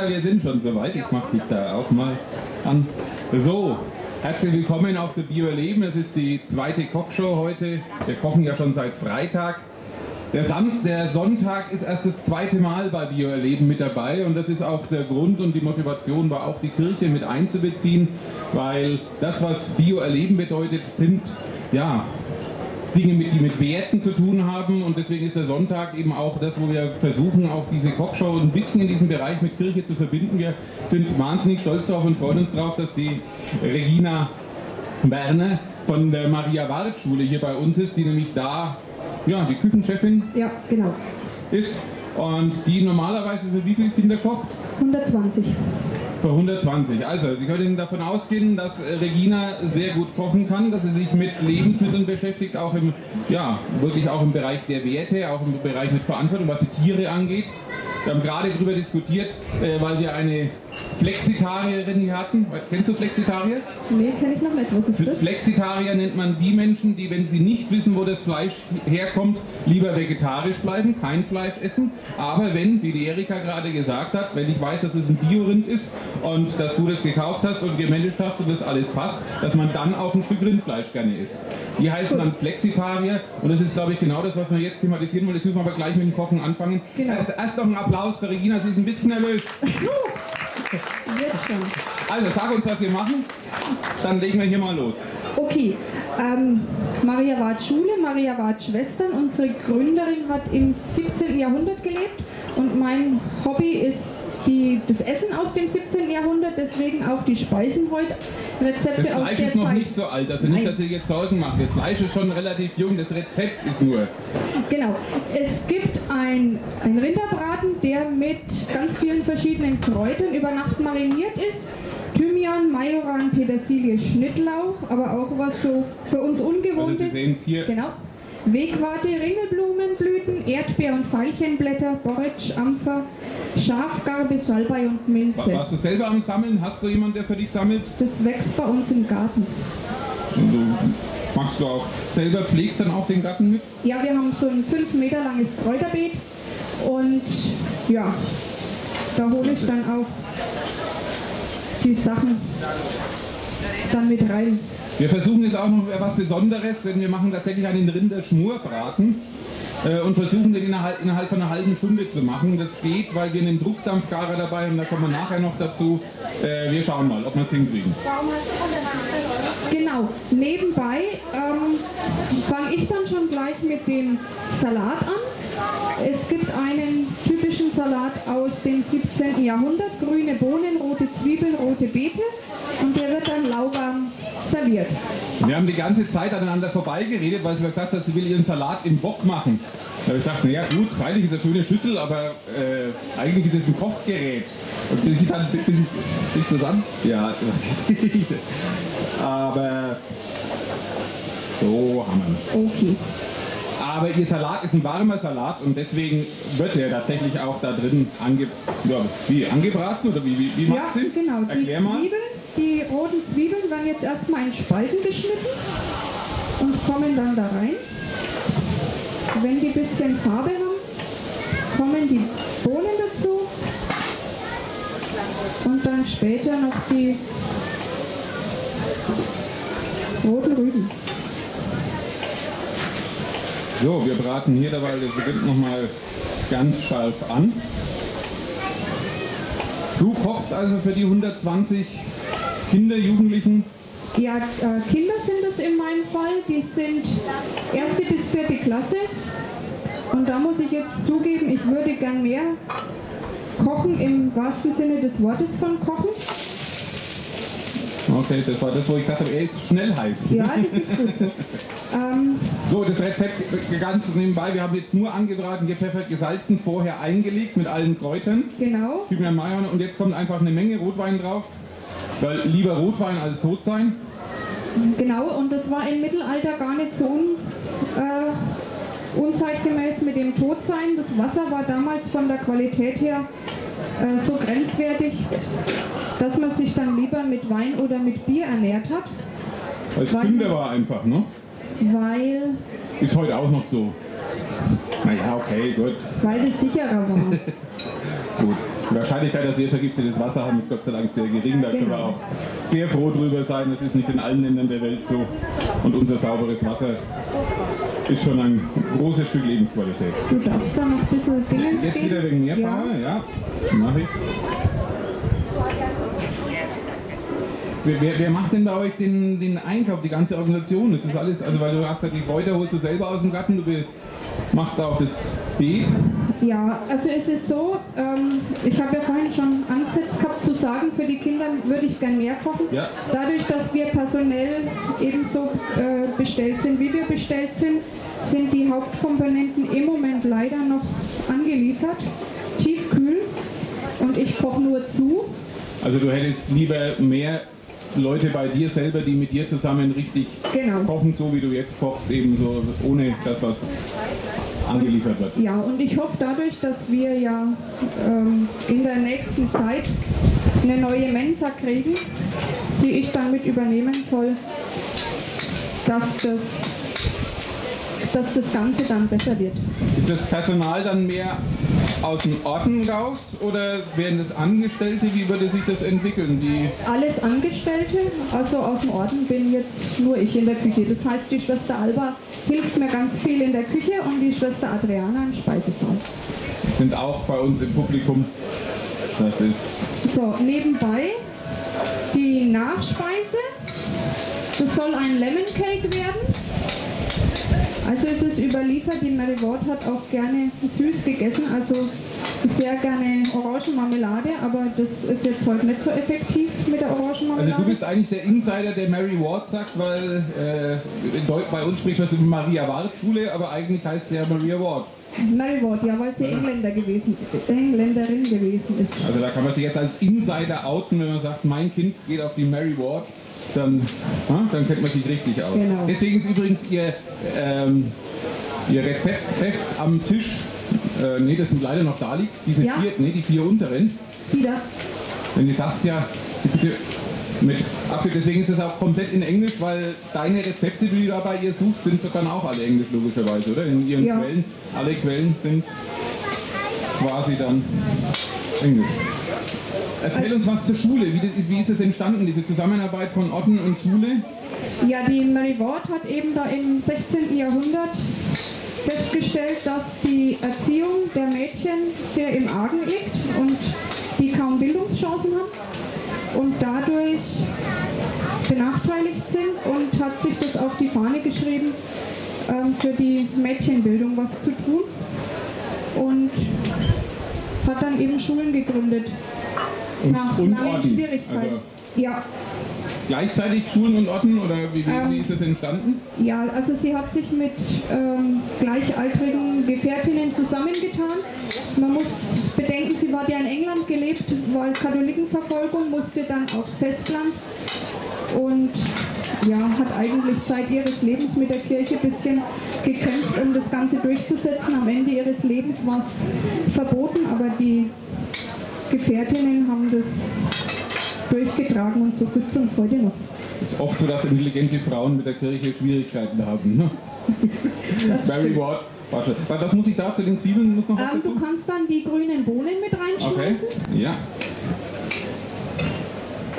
Regina, wir sind schon soweit. Jetzt mach dich da auch mal an. So, herzlich willkommen auf der Bio Erleben. Es ist die zweite Kochshow heute. Wir kochen ja schon seit Freitag. Der, Sam der Sonntag ist erst das zweite Mal bei Bio Erleben mit dabei und das ist auch der Grund und die Motivation war auch die Kirche mit einzubeziehen, weil das, was Bio Erleben bedeutet, sind ja Dinge, mit, die mit Werten zu tun haben und deswegen ist der Sonntag eben auch das, wo wir versuchen, auch diese Kochshow ein bisschen in diesem Bereich mit Kirche zu verbinden. Wir sind wahnsinnig stolz darauf und freuen uns darauf, dass die Regina Werner von der Maria Ward Schule hier bei uns ist, die nämlich da ja, die Küchenchefin Ja, genau. ist und die normalerweise für wie viele Kinder kocht? 120. Für 120. Also, Sie können davon ausgehen, dass äh, Regina sehr gut kochen kann, dass sie sich mit Lebensmitteln beschäftigt, auch im, ja, wirklich auch im Bereich der Werte, auch im Bereich mit Verantwortung, was die Tiere angeht. Wir haben gerade darüber diskutiert, äh, weil wir eine Flexitarierin hier hatten. Kennst du Flexitarier? Nee, kenne ich noch nicht. Was ist das? Flexitarier nennt man die Menschen, die, wenn sie nicht wissen, wo das Fleisch herkommt, lieber vegetarisch bleiben, kein Fleisch essen. Aber wenn, wie die Erika gerade gesagt hat, wenn ich weiß, dass es ein Biorind ist und dass du das gekauft hast und gemanagt hast und das alles passt, dass man dann auch ein Stück Rindfleisch gerne isst. Die heißen dann Flexitarier und das ist, glaube ich, genau das, was wir jetzt thematisieren wollen. Jetzt müssen wir aber gleich mit dem Kochen anfangen. Genau. Erst, erst noch ein Applaus für Regina, sie ist ein bisschen nervös. Also sag uns, was wir machen, dann legen wir hier mal los. Okay. Ähm, Maria Ward Schule, Maria Ward Schwestern. Unsere Gründerin hat im 17. Jahrhundert gelebt und mein Hobby ist die, das Essen aus dem 17. Jahrhundert, deswegen auch die Speisen heute, Rezepte Das aus Fleisch der ist noch Zeit. nicht so alt, also nicht, Nein. dass ihr jetzt Sorgen macht. Das Fleisch ist schon relativ jung, das Rezept ist nur. Genau. Es gibt ein, ein Rinderbraten, der mit ganz vielen verschiedenen Kräutern über Nacht mariniert ist. Thymian, Majoran, Petersilie, Schnittlauch, aber auch was so für uns Also ungewohnt Sie ist. sehen es hier. Genau. Wegwarte, Ringelblumenblüten, Erdbeer- und Veilchenblätter, Borretsch, Ampfer, Schafgarbe, Salbei und Minze. Warst du selber am Sammeln? Hast du jemanden, der für dich sammelt? Das wächst bei uns im Garten. Und du machst du auch selber, pflegst dann auch den Garten mit? Ja, wir haben so ein 5 Meter langes Kräuterbeet und ja, da hole ich dann auch die Sachen dann mit rein. Wir versuchen jetzt auch noch etwas Besonderes, denn wir machen tatsächlich einen Rinderschmurbraten äh, und versuchen den innerhalb, innerhalb von einer halben Stunde zu machen. Das geht, weil wir einen Druckdampfgarer dabei haben, da kommen wir nachher noch dazu. Äh, wir schauen mal, ob wir es hinkriegen. Genau, nebenbei ähm, fange ich dann schon gleich mit dem Salat an. Es gibt einen typischen Salat aus dem 17. Jahrhundert, grüne Bohnen, rote Zwiebeln, rote Beete und der wird dann lauwarm serviert. Wir haben die ganze Zeit aneinander vorbeigeredet, weil sie gesagt hat, sie will ihren Salat im Bock machen. Da habe ich gesagt, naja gut, freilich ist eine schöne Schüssel, aber äh, eigentlich ist es ein Kochgerät. Und ich dann, bis bis zusammen? Ja, aber so haben wir Okay. Aber ihr Salat ist ein warmer Salat und deswegen wird er tatsächlich auch da drin ange, ja, wie, angebraten oder wie, wie, wie Ja, macht sie? genau. Die Erklär mal. Zwiebeln, die roten Zwiebeln werden jetzt erstmal in Spalten geschnitten und kommen dann da rein. Wenn die ein bisschen Farbe haben, kommen die Bohnen dazu und dann später noch die roten Rüben. So, wir braten hier dabei das Rind nochmal ganz scharf an. Du kochst also für die 120 Kinder, Jugendlichen. Ja, äh, Kinder sind es in meinem Fall, die sind erste bis vierte Klasse. Und da muss ich jetzt zugeben, ich würde gern mehr kochen im wahrsten Sinne des Wortes von kochen. Okay, das war das, wo ich gesagt habe, er ist schnell heiß. Ja, das ist gut so. Ähm, So, das Rezept ganz nebenbei. Wir haben jetzt nur angebraten, gepfeffert, gesalzen, vorher eingelegt mit allen Kräutern. genau. Thymian, und jetzt kommt einfach eine Menge Rotwein drauf. Weil lieber Rotwein als tot sein. Genau, und das war im Mittelalter gar nicht so äh, unzeitgemäß mit dem Todsein. Das Wasser war damals von der Qualität her äh, so grenzwertig, dass man sich dann lieber mit Wein oder mit Bier ernährt hat, Weil es gesünder war einfach, ne? weil, Ist heute auch noch so. Naja, okay, gut. weil das sicherer war. gut. Die Wahrscheinlichkeit, dass wir vergiftetes Wasser haben, ist Gott sei Dank sehr gering. Da können wir Genau. auch sehr froh drüber sein. Das ist nicht in allen Ländern der Welt so. Und unser sauberes Wasser ist schon ein großes Stück Lebensqualität. Du darfst da noch ein bisschen Dingens Jetzt wieder wegen ja. Meerpower, ja, mach ich. Wer, wer, macht denn bei euch den, den Einkauf, die ganze Organisation? Das ist alles, also weil du hast ja die Kräuter holst du selber aus dem Garten, du machst auch das Beet. Ja, also es ist so, ähm, ich habe ja vorhin schon angesetzt gehabt zu sagen, für die Kinder würde ich gern mehr kochen. Ja. Dadurch, dass wir personell ebenso äh, bestellt sind, wie wir bestellt sind, sind die Hauptkomponenten im Moment leider noch angeliefert, tiefkühl und ich koche nur zu. Also du hättest lieber mehr Leute bei dir selber, die mit dir zusammen richtig Genau. kochen, so wie du jetzt kochst, eben so ohne das, was angeliefert wird. Ja, und ich hoffe dadurch, dass wir ja ähm, in der nächsten Zeit eine neue Mensa kriegen, die ich dann mit übernehmen soll, dass das, dass das Ganze dann besser wird. Ist das Personal dann mehr aus den Orten raus oder werden das Angestellte? Wie würde sich das entwickeln? Die Alles Angestellte, also aus dem Orden bin jetzt nur ich in der Küche. Das heißt, die Schwester Alba hilft mir ganz viel in der Küche und die Schwester Adriana im Speisesaal. sind auch bei uns im Publikum. Das ist So, nebenbei die Nachspeise. Das soll ein Lemon Cake werden. Also es ist überliefert, die Mary Ward hat auch gerne süß gegessen, also sehr gerne Orangenmarmelade, aber das ist jetzt heute nicht so effektiv mit der Also Orangenmarmelade. du bist eigentlich der Insider, der Mary Ward sagt, weil äh, bei uns spricht man so Maria Ward Schule, aber eigentlich heißt sie ja Maria Ward. Mary Ward, ja, weil sie Engländer gewesen, Engländerin gewesen ist. Also da kann man sich jetzt als Insider outen, wenn man sagt, mein Kind geht auf die Mary Ward, dann, ja, dann kennt man sich richtig aus. Genau. Deswegen ist übrigens ihr, ähm, ihr Rezeptheft am Tisch, äh, nee, das sind leider noch da liegt, diese Ja. vier, nee, die vier unteren. Wieder. Wenn die Saskia bitte mit abgeht, deswegen ist es auch komplett in Englisch, weil deine Rezepte, die du da bei ihr suchst, sind dann auch alle englisch logischerweise, oder? In ihren Ja. Quellen, alle Quellen sind quasi dann englisch. Erzähl uns was zur Schule. Wie, wie ist es entstanden, diese Zusammenarbeit von Otten und Schule? Ja, die Mary Ward hat eben da im 16. Jahrhundert festgestellt, dass die Erziehung der Mädchen sehr im Argen liegt und die kaum Bildungschancen haben und dadurch benachteiligt sind und hat sich das auf die Fahne geschrieben, ähm, für die Mädchenbildung was zu tun und hat dann eben Schulen gegründet. Und, nach und langen Orten. Schwierigkeiten. Also ja, gleichzeitig Schulen und Orten oder wie, wie, Ähm, ist es entstanden? Ja, also sie hat sich mit ähm, gleichaltrigen Gefährtinnen zusammengetan. Man muss bedenken, sie hat ja in England gelebt, war Katholikenverfolgung, musste dann aufs Festland und ja, hat eigentlich Zeit ihres Lebens mit der Kirche ein bisschen gekämpft, um das Ganze durchzusetzen. Am Ende ihres Lebens war es verboten, aber die Gefährtinnen haben das durchgetragen und so gibt es uns heute noch. Es ist oft so, dass intelligente Frauen mit der Kirche Schwierigkeiten haben. Ne? Ward. Was muss ich da zu den Zwiebeln noch Ähm, dazu? du kannst dann die grünen Bohnen mit Okay, reinschmeißen. ja.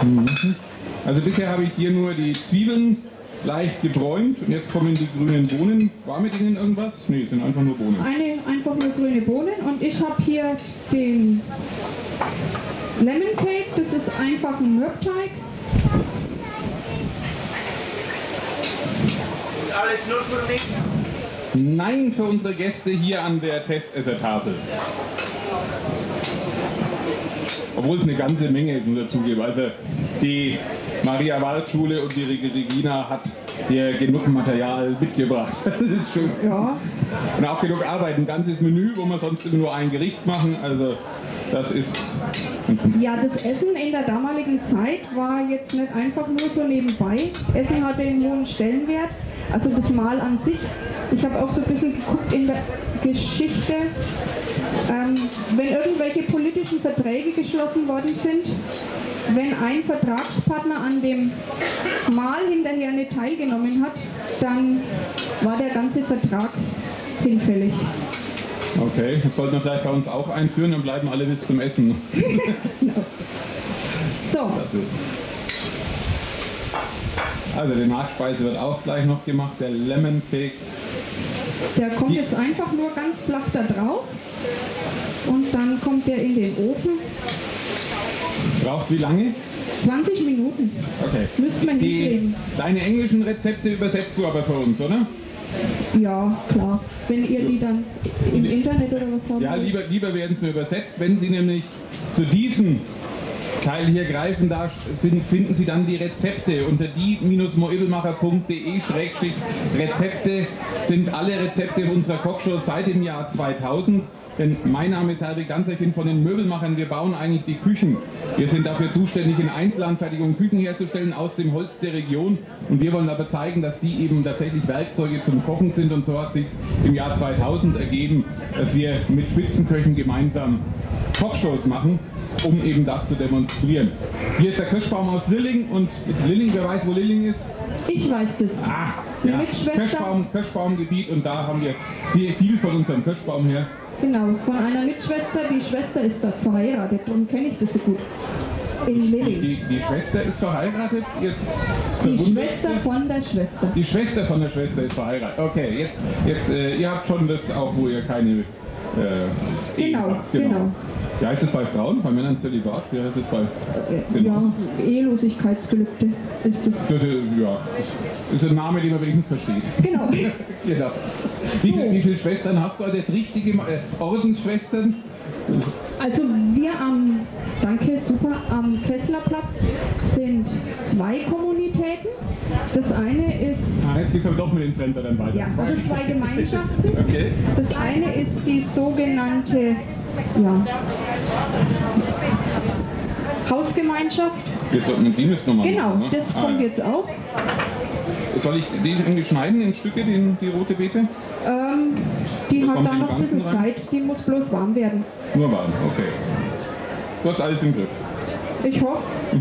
Mhm. Also bisher habe ich hier nur die Zwiebeln leicht gebräunt und jetzt kommen die grünen Bohnen. War mit ihnen irgendwas? Nee, sind einfach nur Bohnen. Eine einfach nur grüne Bohnen und ich habe hier den Lemon Cake, das ist einfach ein Mürbteig. Alles nur für mich. Nein für unsere Gäste hier an der Testessertafel. Obwohl es eine ganze Menge ist, muss ich dazugeben. Also die Maria Wald Schule und die Reg- Regina hat hier genug Material mitgebracht. Das ist schön. Ja, Und auch genug Arbeit, ein ganzes Menü, wo wir sonst immer nur ein Gericht machen. Also das ist ja, das Essen in der damaligen Zeit war jetzt nicht einfach nur so nebenbei. Essen hatte einen hohen Stellenwert, also das Mahl an sich. Ich habe auch so ein bisschen geguckt in der Geschichte, ähm, wenn irgendwelche politischen Verträge geschlossen worden sind, wenn ein Vertragspartner an dem Mahl hinterher nicht teilgenommen hat, dann war der ganze Vertrag hinfällig. Okay, das sollten wir vielleicht bei uns auch einführen, dann bleiben alle bis zum Essen. So, Also die Nachspeise wird auch gleich noch gemacht, der Lemon Cake. der kommt jetzt einfach nur ganz flach da drauf und dann kommt der in den Ofen. Braucht wie lange? 20 Minuten. Okay. Müsste man Die, deine englischen Rezepte übersetzt du aber für uns, oder? Ja, klar. Wenn ihr die dann im Internet oder was habt. Ja, lieber, lieber werden es mir übersetzt. Wenn Sie nämlich zu diesem Teil hier greifen, da sind, finden Sie dann die Rezepte unter die-moebelmacher.de-rezepte sind alle Rezepte unserer Kochshow seit dem Jahr 2000. Denn mein Name ist Herbert Ganzerkind von den Möbelmachern. Wir bauen eigentlich die Küchen. Wir sind dafür zuständig, in Einzelanfertigung Küchen herzustellen aus dem Holz der Region. Und wir wollen aber zeigen, dass die eben tatsächlich Werkzeuge zum Kochen sind. Und so hat sich im Jahr 2000 ergeben, dass wir mit Spitzenköchen gemeinsam Kochshows machen, um eben das zu demonstrieren. Hier ist der Kirschbaum aus Lilling und Lilling, wer weiß, wo Lilling ist? Ich weiß das. Ah, ja. Kirschbaum, Kirschbaumgebiet und da haben wir viel, viel von unserem Kirschbaum her. Genau, von einer Mitschwester. Die Schwester ist dort verheiratet. Darum kenne ich das so gut. In Lilling. Die, die Schwester ist verheiratet, jetzt Die Schwester von der Schwester. Die Schwester von der Schwester ist verheiratet. Okay, jetzt, jetzt äh, ihr habt schon das auch, wo ihr keine äh, Ehe Genau, habt. genau. Wie heißt es bei Frauen, bei Männern Zölibat? Wie heißt es bei... Ja, Ehelosigkeitsgelübde ist das. Das ist, ja, das ist ein Name, den man wenigstens versteht. Genau. genau. Wie, viel, wie viele Schwestern hast du? Also jetzt richtige äh, Ordensschwestern? Also wir am, danke, super, am Kesslerplatz sind zwei Kommunitäten. Das eine ist, Ah, jetzt geht es aber doch mit den Trender dann weiter. ja, also zwei Gemeinschaften. Okay. Das eine ist die sogenannte ja, Hausgemeinschaft. Wir sollten die müssen nochmal Genau, machen, ne? das Ah, kommt jetzt auch. Soll ich den irgendwie schneiden in Stücke, den, die rote Beete? Ähm, die hat da die noch ein bisschen rein? Zeit, die muss bloß warm werden. Nur warm, okay. Du hast alles im Griff. Ich hoffe es,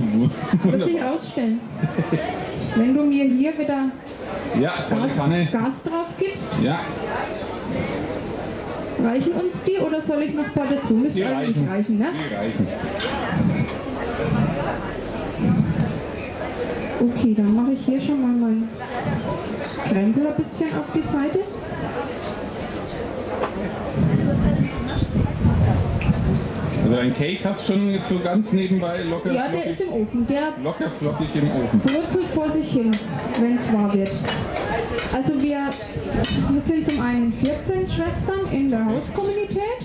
wird sich Wunderbar. rausstellen. Wenn du mir hier wieder Ja, Gas. Gas drauf gibst, Ja, reichen uns die oder soll ich noch ein paar dazu? die Müsste eigentlich reichen. reichen, ne? Die reichen. Okay, dann mache ich hier schon mal meinen Krempel ein bisschen auf die Seite. Also ein Cake hast du schon jetzt so ganz nebenbei locker, Ja, der flockig, ist im Ofen. Der locker flockig im Ofen. brutzelt vor sich hin, wenn es wahr wird. Also wir, wir sind zum einen 14 Schwestern in der Hauskommunität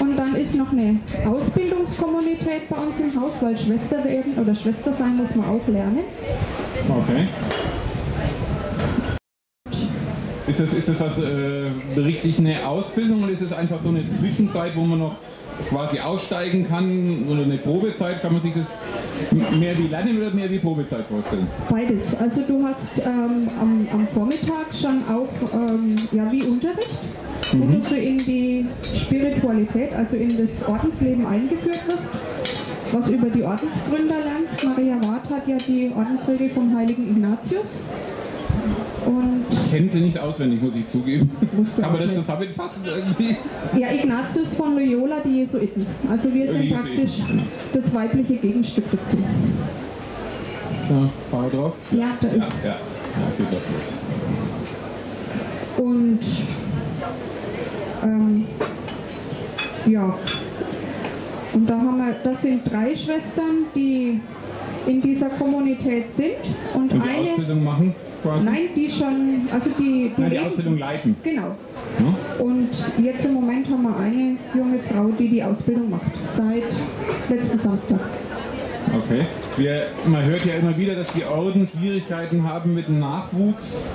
und dann ist noch eine Ausbildungskommunität bei uns im Haus, weil Schwester werden oder Schwester sein muss man auch lernen. Okay. Ist das, ist das was äh, richtig eine Ausbildung oder ist es einfach so eine Zwischenzeit, wo man noch quasi aussteigen kann oder eine Probezeit? Kann man sich das mehr wie Lernen oder mehr wie Probezeit vorstellen? Beides. Also du hast ähm, am, am Vormittag schon auch ähm, ja, wie Unterricht, wo du so in die Spiritualität, also in das Ordensleben eingeführt wirst, was über die Ordensgründer lernst. Maria Ward hat ja die Ordensregel vom heiligen Ignatius. Und Kennen sie nicht auswendig, muss ich zugeben. Auch das nicht. zusammenfassen irgendwie? ja, Ignatius von Loyola, die Jesuiten. Also wir sind praktisch das weibliche Gegenstück dazu. So, Power drauf. Ja, da Ja, ist. ja. Ja, geht das los. Und ähm, ja, und da haben wir, das sind drei Schwestern, die in dieser Kommunität sind und, Und eine, Ausbildung machen quasi? nein, die schon, also die, die, Nein, die Ausbildung leiten. Genau. Ne? Und jetzt im Moment haben wir eine junge Frau, die die Ausbildung macht, seit letzten Samstag. Okay. Wir, man hört ja immer wieder, dass die Orden Schwierigkeiten haben mit dem Nachwuchs,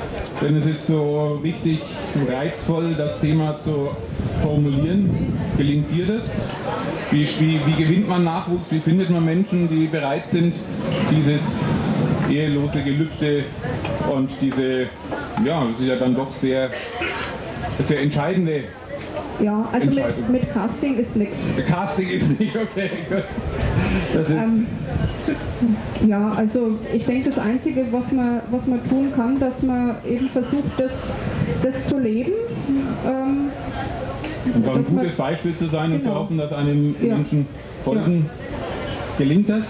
denn es ist so wichtig, reizvoll das Thema zu formulieren. Gelingt dir das? Wie, wie, wie gewinnt man Nachwuchs? Wie findet man Menschen, die bereit sind, dieses ehelose Gelübde und diese, ja, das ist ja dann doch sehr, sehr entscheidende Ja, also mit, mit Casting ist nichts. Casting ist nicht okay. Gut. Das ist, Ähm, ja, also ich denke, das Einzige, was man, was man tun kann, dass man eben versucht, das, das zu leben. Ähm, Und ein dass man- gutes Beispiel zu sein und zu Genau. hoffen, dass einem Ja. Menschen folgen. Gelingt das?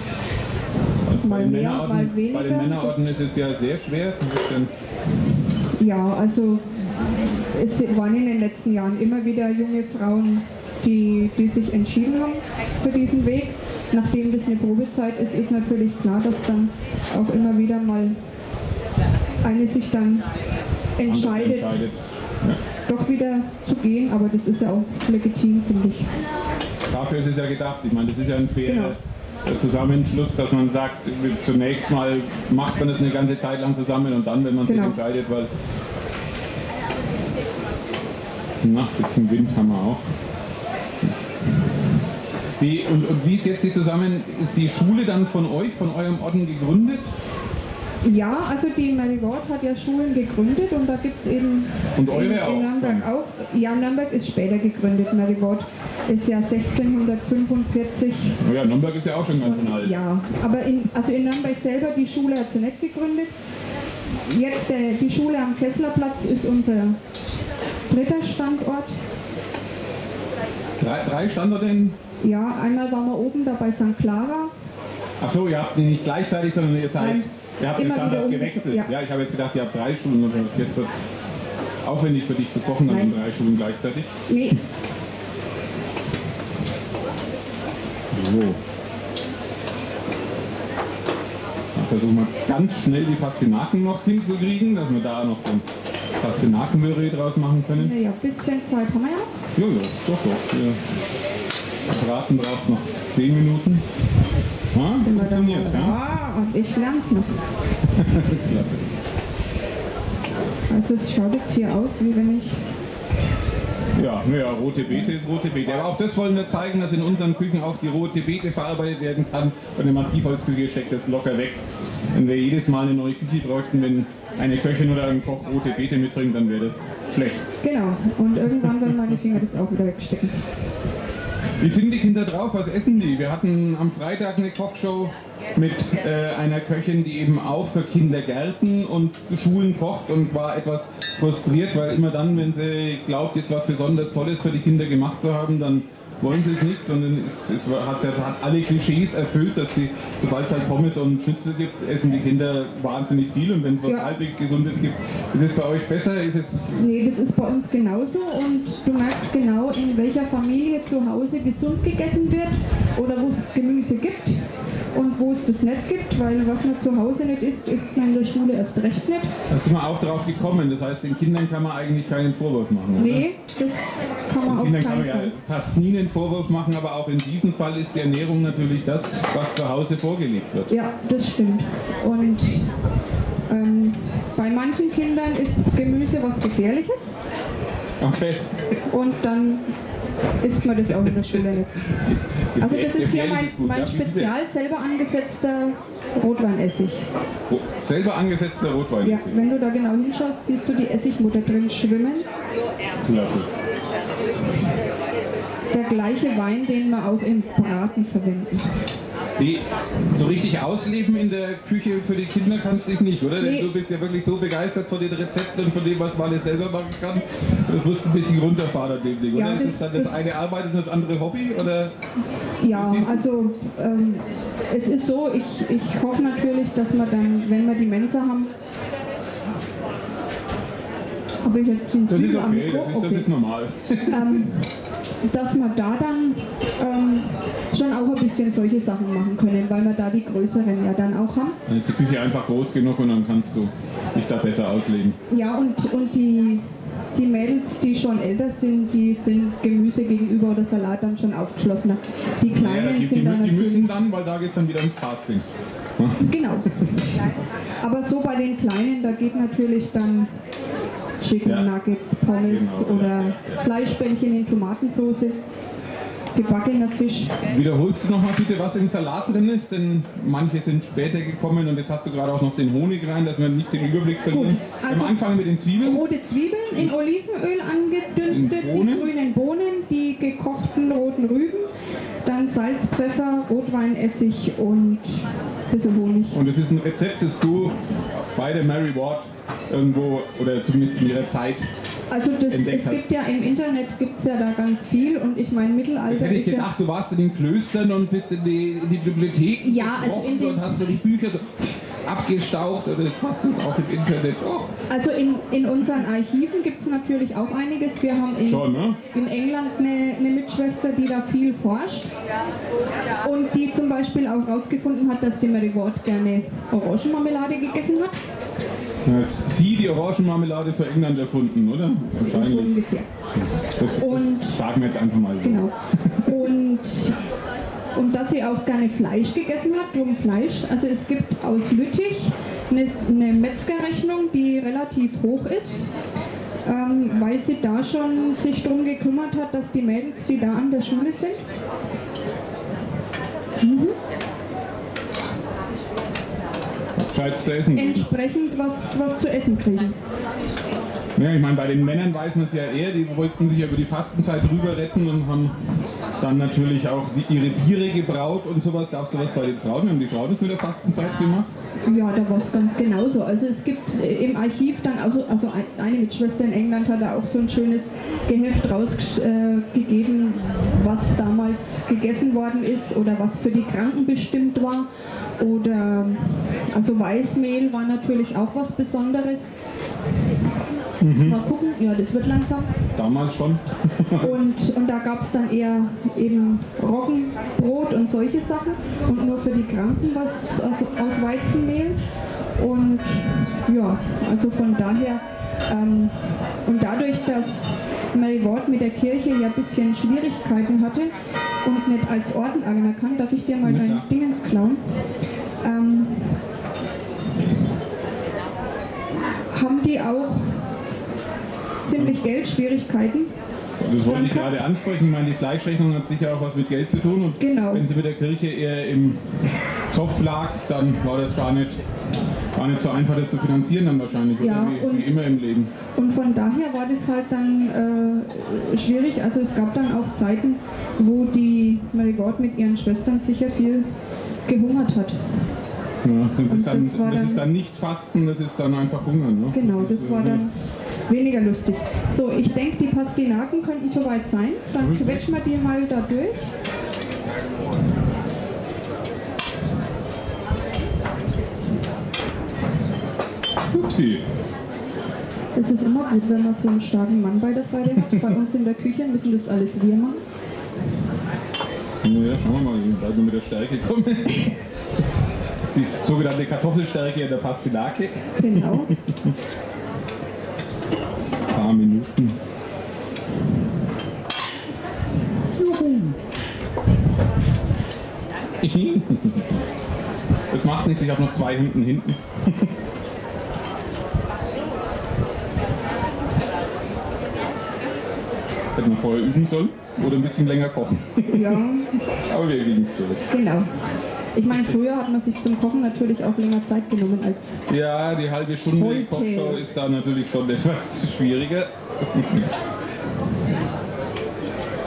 Bei, Mal den mehr, mal bei den weniger. Männerorten ist es ja sehr schwer. Ja, also es waren in den letzten Jahren immer wieder junge Frauen, die, die sich entschieden haben für diesen Weg. Nachdem das eine Probezeit ist, ist natürlich klar, dass dann auch immer wieder mal eine sich dann entscheidet, entscheidet. doch wieder zu gehen, aber das ist ja auch legitim, finde ich. Dafür ist es ja gedacht. Ich meine, das ist ja ein fairer Genau. Zusammenschluss, dass man sagt, zunächst mal macht man es eine ganze Zeit lang zusammen und dann, wenn man Genau. sich entscheidet, weil. Na, ein bisschen Wind haben wir auch. Wie, und, und wie ist jetzt die zusammen, ist die Schule dann von euch, von eurem Orden gegründet? Ja, also die Mary Ward hat ja Schulen gegründet und da gibt es eben Und in, auch in Nürnberg auch. Ja, Nürnberg ist später gegründet. Mary Ward ist ja 1645 Oh ja, Nürnberg ist ja auch schon ganz schön alt. Ja, aber in, also in Nürnberg selber, die Schule hat sie nicht gegründet. Jetzt äh, die Schule am Kesslerplatz ist unser dritter Standort. Drei, drei Standorte in. Ja, einmal waren wir oben da bei St. Clara. Achso, ihr habt die nicht gleichzeitig, sondern ihr seid. Nein, ihr habt den Standort gewechselt. Ja. ja. ich habe jetzt gedacht, ihr habt drei Schulen und jetzt wird es aufwendig für dich zu kochen an den drei Schulen gleichzeitig. Nee, So. Dann versuchen wir ganz schnell die Pastinaken noch hinzukriegen, dass wir da noch den Pastinakenpüree draus machen können. naja, ein bisschen Zeit haben wir ja. Jojo, doch, doch. Der Braten braucht noch 10 Minuten. Ja, Wenn wir dann funktioniert, mal, ja? und ich lerne es noch. Klasse. Also es schaut jetzt hier aus, wie wenn ich Ja, naja, rote Beete ist rote Beete. Aber auch das wollen wir zeigen, dass in unseren Küchen auch die rote Beete verarbeitet werden kann. Bei der Massivholzküche steckt das locker weg. Wenn wir jedes Mal eine neue Küche bräuchten, wenn eine Köchin oder ein Koch rote Beete mitbringt, dann wäre das schlecht. Genau. Und irgendwann werden meine Finger das auch wieder wegstecken. Wie sind die Kinder drauf? Was essen die? Wir hatten am Freitag eine Kochshow mit äh, einer Köchin, die eben auch für Kindergärten und Schulen kocht und war etwas frustriert, weil immer dann, wenn sie glaubt, jetzt was besonders Tolles für die Kinder gemacht zu haben, dann wollen sie es nicht, sondern es, es hat, hat alle Klischees erfüllt, dass sie, sobald es halt Pommes und Schnitzel gibt, essen die Kinder wahnsinnig viel und wenn es was Ja. halbwegs Gesundes gibt, ist es bei euch besser? Ist es Nee, das ist bei uns genauso und du merkst genau, in welcher Familie zu Hause gesund gegessen wird oder wo es Gemüse gibt und wo es das nicht gibt, weil was man zu Hause nicht isst, isst man in der Schule erst recht nicht. Da sind wir auch drauf gekommen. Das heißt, den Kindern kann man eigentlich keinen Vorwurf machen. Oder? Nee, das kann man auf Kindern kann man ja fast nie einen Vorwurf machen, aber auch in diesem Fall ist die Ernährung natürlich das, was zu Hause vorgelegt wird. Ja, das stimmt. Und ähm, bei manchen Kindern ist Gemüse was Gefährliches Okay. und dann isst man das auch in der Schule nicht. Also das ist hier mein, ist mein spezial selber angesetzter Rotweinessig. Selber angesetzter Rotwein. Ja, ist wenn du da genau hinschaust, siehst du die Essigmutter drin schwimmen. Klasse. Der gleiche Wein, den wir auch im Braten verwenden. Die, so richtig ausleben in der Küche für die Kinder kannst du dich nicht, oder? Denn Nee. du bist ja wirklich so begeistert von den Rezepten und von dem, was man alles selber machen kann. Das musst du ein bisschen runterfahren an dem Ding, oder? Ja, ist das- das dann das, das- eine Arbeit und das andere Hobby? Oder? Ja, du? also ähm, es ist so, ich, ich hoffe natürlich, dass wir dann, wenn wir die Mensa haben, habe ich jetzt einen Das ist am okay, Mikro? das ist, das Okay. ist normal. ähm, dass wir da dann ähm, schon auch ein bisschen solche Sachen machen können, weil wir da die größeren ja dann auch haben. Dann ist die Küche einfach groß genug und dann kannst du dich da besser ausleben. Ja, und, und die, die Mädels, die schon älter sind, die sind Gemüse gegenüber oder Salat dann schon aufgeschlossener. Die Ja, Kleinen die, die, sind dann die müssen dann, weil da geht es dann wieder ums Casting. Genau. Aber so bei den Kleinen, da geht natürlich dann Chicken Ja. Nuggets, Pommes Genau, ja, oder Fleischbällchen in Tomatensauce, gebackener Fisch. Wiederholst du noch mal bitte, was im Salat drin ist? Denn manche sind später gekommen und jetzt hast du gerade auch noch den Honig rein, dass wir nicht den Überblick wir also- haben angefangen mit den Zwiebeln. Rote Zwiebeln in Olivenöl angedünstet, In die grünen Bohnen, die gekochten roten Rüben, dann Salz, Pfeffer, Rotweinessig und ein bisschen Honig. Und es ist ein Rezept, das du bei der Mary Ward irgendwo oder zumindest in ihrer Zeit Also das, es gibt ja im Internet gibt's ja da ganz viel und ich meine Jetzt Mittelalter hätte ich ja gedacht, du warst in den Klöstern und bist in die, in die Bibliotheken Ja, also in und hast du die Bücher so abgestaucht oder jetzt hast du es auch im Internet. Oh, Also in, in unseren Archiven gibt es natürlich auch einiges. Wir haben in, schon, ne? in England eine, eine Mitschwester, die da viel forscht und die zum Beispiel auch herausgefunden hat, dass die Mary Ward gerne Orangenmarmelade gegessen hat. Hat sie die Orangenmarmelade für England erfunden, oder? So Wahrscheinlich. ungefähr. Das, Und- das sagen wir jetzt einfach mal so. Genau. Und, und dass sie auch gerne Fleisch gegessen hat, drum Fleisch. Also es gibt aus Lüttich eine, eine Metzgerrechnung, die relativ hoch ist, ähm, weil sie da schon sich darum gekümmert hat, dass die Mädels, die da an der Schule sind, Was Gescheites zu essen. geben. Entsprechend was, was zu essen kriegen. Ja, ich meine, bei den Männern weiß man es ja eher, die wollten sich ja über die Fastenzeit rüber retten und haben dann natürlich auch ihre Biere gebraut und sowas. Gab es sowas bei den Frauen? Haben die Frauen das mit der Fastenzeit gemacht? Ja, da war es ganz genauso. Also es gibt äh, im Archiv dann, also, also ein- eine Mitschwester in England hat da auch so ein schönes Geheft rausgegeben, was damals gegessen worden ist oder was für die Kranken bestimmt war. Oder also Weißmehl war natürlich auch was Besonderes. Mal gucken, ja, das wird langsam. Damals schon. Und, und da gab es dann eher eben Roggenbrot und solche Sachen und nur für die Kranken was aus, aus Weizenmehl. Und ja, also von daher, ähm, und dadurch, dass Mary Ward mit der Kirche ja ein bisschen Schwierigkeiten hatte und nicht als Orden anerkannt, darf ich dir mal dein. Dingens klauen? Ähm, haben die auch ziemlich Geldschwierigkeiten. Das wollte ich gerade ansprechen. Ich meine, die Fleischrechnung hat sicher auch was mit Geld zu tun. Und Genau. wenn sie mit der Kirche eher im Topf lag, dann war das gar nicht, gar nicht so einfach, das zu finanzieren dann wahrscheinlich. Ja? Wie, und- wie immer im Leben. Und von daher war das halt dann äh, schwierig. Also es gab dann auch Zeiten, wo die Mary Ward mit ihren Schwestern sicher viel gehungert hat. Ja, das, ist dann, das war das dann- ist dann nicht Fasten, das ist dann einfach Hunger. Ne? Genau, das ist, war äh, dann weniger lustig. So, ich denke, die Pastinaken könnten soweit sein. Dann quetschen wir die mal da durch. Upsi. Es ist immer gut, wenn man so einen starken Mann bei der Seite hat. Bei uns in der Küche müssen das alles wir machen. Naja, schauen wir mal, wie weit wir mit der Stärke kommen. Die sogenannte Kartoffelstärke in der Pastinake. Genau. Ein paar Minuten. Das macht nichts, ich habe noch zwei hinten hinten. Hätten wir vorher üben sollen oder ein bisschen länger kochen. Ja, Aber wir kriegen es durch. genau. Ich meine, früher hat man sich zum Kochen natürlich auch länger Zeit genommen als Ja, die halbe Stunde Heute. Kochshow ist da natürlich schon etwas schwieriger.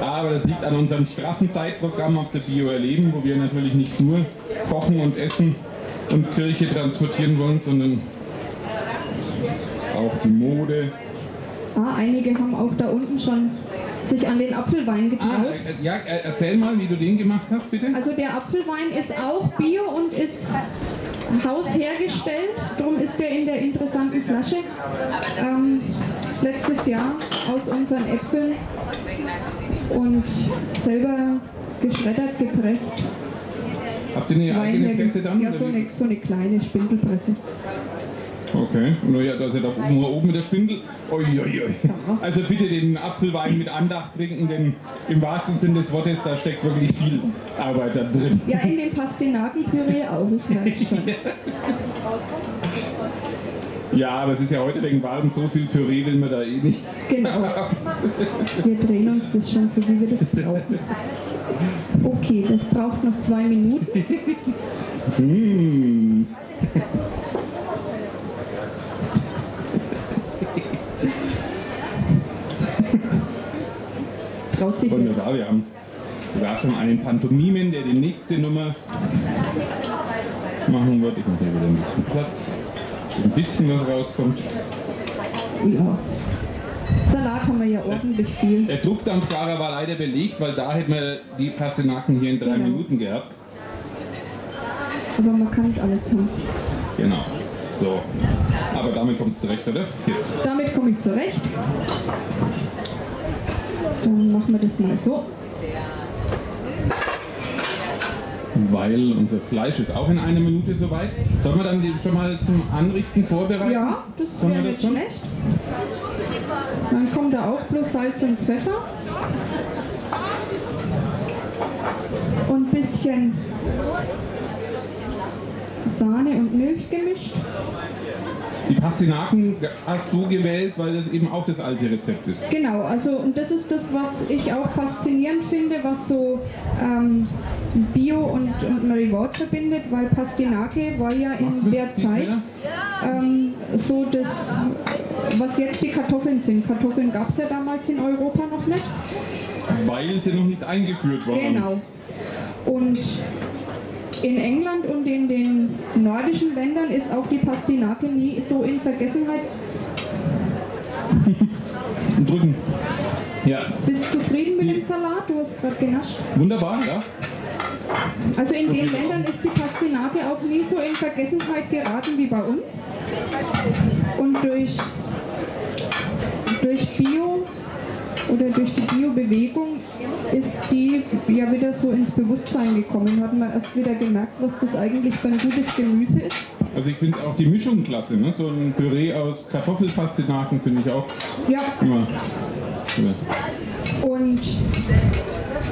Aber das liegt an unserem straffen Zeitprogramm auf der Bio Erleben, wo wir natürlich nicht nur kochen und essen und Kirche transportieren wollen, sondern auch die Mode. Ah, einige haben auch da unten schon sich an den Apfelwein Ah, getraut. äh, ja, äh, erzähl mal, wie du den gemacht hast, bitte. Also der Apfelwein ist auch bio und ist haushergestellt. Darum ist der in der interessanten Flasche. Ähm, letztes Jahr aus unseren Äpfeln und selber geschreddert, gepresst. Habt ihr eine eigene Presse dann? Ja, so eine, so eine kleine Spindelpresse. Okay, nur ja, da ist ja da oben, oben mit der Spindel. Uiuiui. Also bitte den Apfelwein mit Andacht trinken, denn im wahrsten Sinne des Wortes, da steckt wirklich viel Arbeit da drin. Ja, in dem Pastinakenpüree auch, ich merke schon. Ja, aber es ist ja heute wegen warm, so viel Püree will man da eh nicht. Genau. Wir drehen uns das schon so, wie wir das brauchen. Okay, das braucht noch zwei Minuten. Mmh. Traut sich nicht. Wunderbar, wir haben sogar schon einen Pantomimen, der die nächste Nummer machen wird. Ich mache hier wieder ein bisschen Platz, ein bisschen was rauskommt. Ja. Salat haben wir ja ordentlich viel. Der Druckdampfgarer war leider belegt, weil da hätten wir die Pastinaken hier in drei Genau. Minuten gehabt. Aber man kann nicht alles haben. Genau. So. Aber damit kommt es zurecht, oder? Jetzt. Damit komme ich zurecht. Dann machen wir das mal so. Weil unser Fleisch ist auch in einer Minute soweit. Sollen wir dann die schon mal zum Anrichten vorbereiten? Ja, das wäre nicht schon? schlecht. Dann kommt da auch bloß Salz und Pfeffer. Und ein bisschen Sahne und Milch gemischt. Die Pastinaken hast du gewählt, weil das eben auch das alte Rezept ist. Genau, also und das ist das, was ich auch faszinierend finde, was so ähm, Bio und, und Mary Ward verbindet, weil Pastinake war ja Machst in der die Zeit ähm, so das, was jetzt die Kartoffeln sind. Kartoffeln gab es ja damals in Europa noch nicht. Weil sie noch nicht eingeführt waren. Genau. Und in England und in den nordischen Ländern ist auch die Pastinake nie so in Vergessenheit. Drücken. Ja, Bist du zufrieden mit dem Salat? Du hast gerade genascht. wunderbar, ja. Also in den Ländern ist die Pastinake auch nie so in Vergessenheit geraten wie bei uns. Und durch, durch Bio oder durch die Bio-Bewegung ist die ja wieder so ins Bewusstsein gekommen. Hat man erst wieder gemerkt, was das eigentlich für ein gutes Gemüse ist. Also ich finde auch die Mischung klasse, ne? So ein Püree aus Kartoffelpastinaken finde ich auch Ja, immer. Ja. und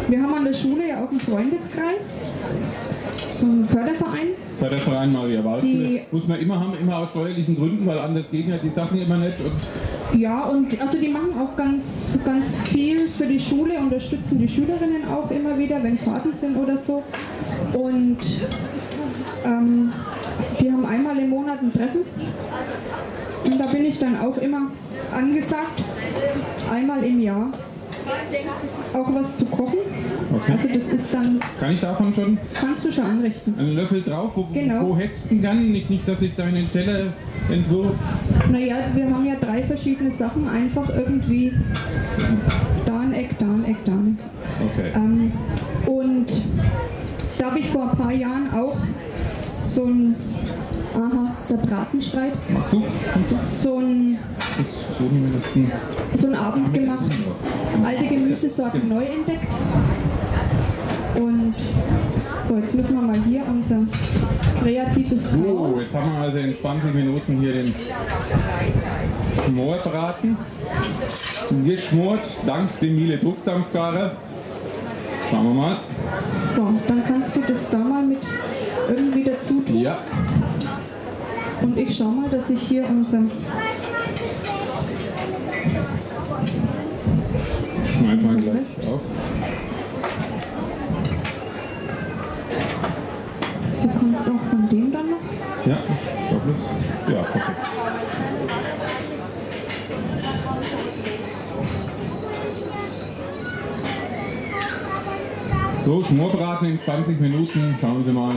wir haben an der Schule ja auch einen Freundeskreis, einen Förderverein. Förderverein Maria Waldschule. Die- Muss man immer haben, immer aus steuerlichen Gründen, weil anders gehen ja die Sachen immer nicht. Und Ja, und also die machen auch ganz, ganz viel für die Schule, unterstützen die Schülerinnen auch immer wieder, wenn Fahrten sind oder so. Und ähm, die haben einmal im Monat ein Treffen. Und da bin ich dann auch immer angesagt, einmal im Jahr auch was zu kochen. Okay. Also das ist dann, kann ich davon schon kannst du schon anrichten. einen Löffel drauf? Wo, Genau. wo du denn gern? Nicht, nicht, dass ich deinen Teller entwurf. Naja, wir haben ja drei verschiedene Sachen, einfach irgendwie da ein Eck, da ein Eck, da ein Eck. Okay. Ähm, und da habe ich vor ein paar Jahren auch so ein, aha, der Bratenstreit, Machst du? Kannst du? so ein, so so einen Abend gemacht, alte Gemüsesorten neu entdeckt. Und so, jetzt müssen wir mal hier unser kreatives So, Chaos. jetzt haben wir also in 20 Minuten hier den Schmorbraten geschmort, dank dem Miele Druckdampfgarer. Schauen wir mal. So, dann kannst du das da mal mit irgendwie dazu tun. Ja, Und ich schau mal, dass ich hier unser schneiden wir Also gleich auf. Du kannst auch von dem dann noch. Ja, schau bloß. Ja, perfekt. So, Schmorbraten in 20 Minuten, schauen Sie mal.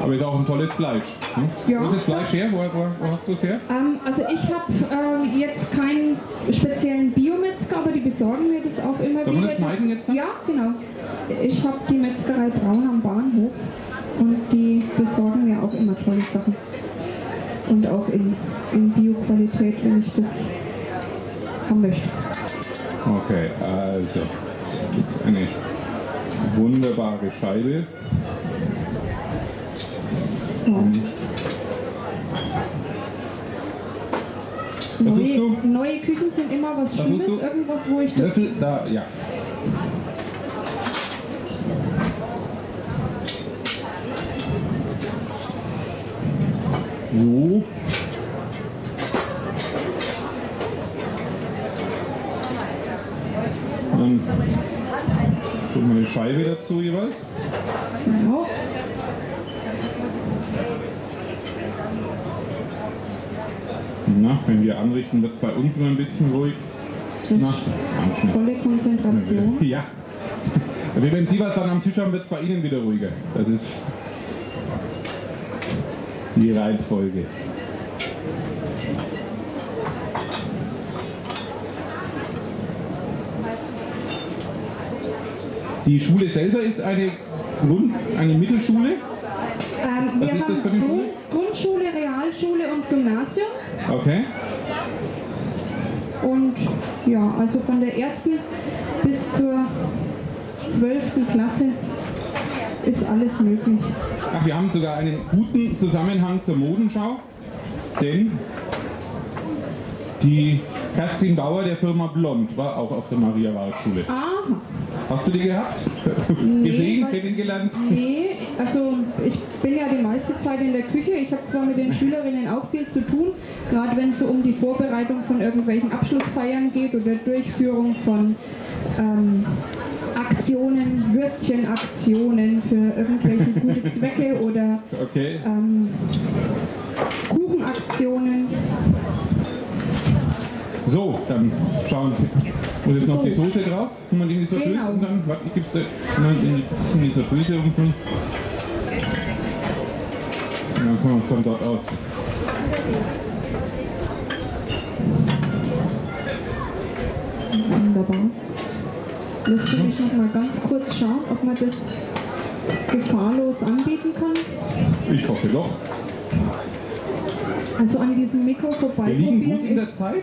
Aber ist auch ein tolles Fleisch. Ne? Ja. Wo ist das Fleisch her? Wo, wo, wo hast du es her? Ähm, also ich habe ähm, jetzt keinen speziellen aber die besorgen mir das auch immer Sollen wir wieder. das schneiden jetzt dann? Ja, genau. Ich habe die Metzgerei Braun am Bahnhof und die besorgen mir auch immer tolle Sachen. Und auch in, in Bio-Qualität, wenn ich das haben möchte. Okay, also gibt eine wunderbare Scheibe. So. Neue, du? neue Küchen sind immer was du? irgendwas, wo ich das Löffel, da, ja. So. Dann tun wir eine Scheibe dazu jeweils. Ne? Wenn wir anrichten, wird es bei uns immer ein bisschen ruhig. Na, volle Konzentration. Ja. Also wenn Sie was dann am Tisch haben, wird es bei Ihnen wieder ruhiger. Das ist die Reihenfolge. Die Schule selber ist eine, Grund-, eine Mittelschule. Ähm, was ist das für eine Schule? Grundschule, Realschule und Gymnasium. Okay. Und ja, also von der ersten bis zur zwölften Klasse ist alles möglich. Ach, wir haben sogar einen guten Zusammenhang zur Modenschau, denn die Kerstin Bauer der Firma Blond war auch auf der Maria-Wald-Schule. Aha, Hast du die gehabt? Nee, Gesehen, kennengelernt? nee, also ich bin ja die meiste Zeit in der Küche. Ich habe zwar mit den Schülerinnen auch viel zu tun, gerade wenn es so um die Vorbereitung von irgendwelchen Abschlussfeiern geht oder Durchführung von ähm, Aktionen, Würstchenaktionen für irgendwelche gute Zwecke oder Okay. ähm, Kuchenaktionen. So, dann schauen wir. Und jetzt noch die So. Soße drauf, wenn man die in dieser Döse Genau. und dann, warte, ich gib's dir mal in, die- Döse unten. Und dann kommen wir es von dort aus. Wunderbar. Lass mich noch mal ganz kurz schauen, ob man das gefahrlos anbieten kann. Ich hoffe doch. Also an diesem Mikro Wir liegen gut in der Zeit.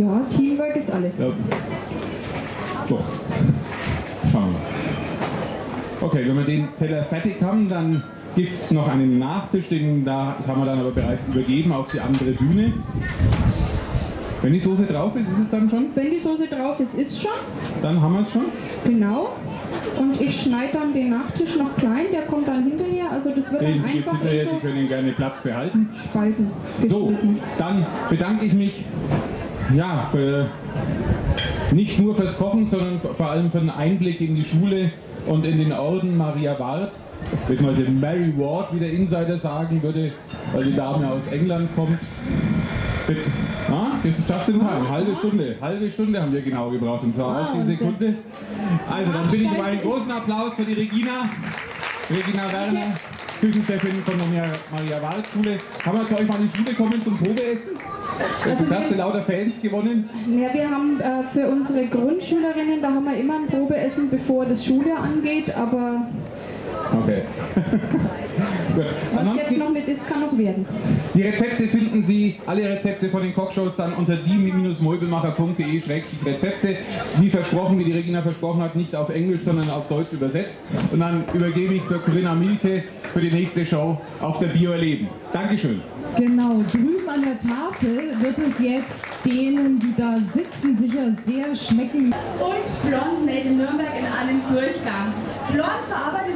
Ja, Teamwork ist alles. Ja. Doch. Schauen wir. Okay, wenn wir den Teller fertig haben, dann gibt es noch einen Nachtisch, den da haben wir dann aber bereits übergeben auf die andere Bühne. Wenn die Soße drauf ist, ist es dann schon? Wenn die Soße drauf ist, ist schon. Dann haben wir es schon. Genau. Und ich schneide dann den Nachtisch noch klein, der kommt dann hinterher. Also das wird Den dann einfach hinterher, Sie so können gerne Platz behalten. Spalten So, geschnitten. dann bedanke ich mich ja, für, nicht nur fürs Kochen, sondern vor allem für den Einblick in die Schule und in den Orden Maria Ward, beziehungsweise Mary Ward, wie der Insider sagen würde, weil die Dame aus England kommt. Bitte. Ah, just in time, halbe Stunde. Halbe Stunde haben wir genau gebraucht und zwar auf Wow, die Sekunde. Also dann bitte ich um einen großen Applaus für die Regina. Regina Werner, Küchenchefin von der Maria Wald Schule. Kann man zu euch mal in die Schule kommen zum Probeessen? Also Jetzt hast du wir- lauter Fans gewonnen. Ja, wir haben äh, für unsere Grundschülerinnen, da haben wir immer ein Probeessen, bevor das Schuljahr angeht, aber Okay. Gut. was jetzt Ansonsten, noch mit ist, kann noch werden. die Rezepte finden Sie, alle Rezepte von den Kochshows dann unter die-moibelmacher.de-rezepte. Wie versprochen, wie die Regina versprochen hat, nicht auf Englisch, sondern auf Deutsch übersetzt. Und dann übergebe ich zur Corinna Milke für die nächste Show auf der Bio erleben. Dankeschön. Genau, drüben an der Tafel wird es jetzt denen, die da sitzen, sicher sehr schmecken. und Blond made in Nürnberg in einem Durchgang. Blond verarbeitet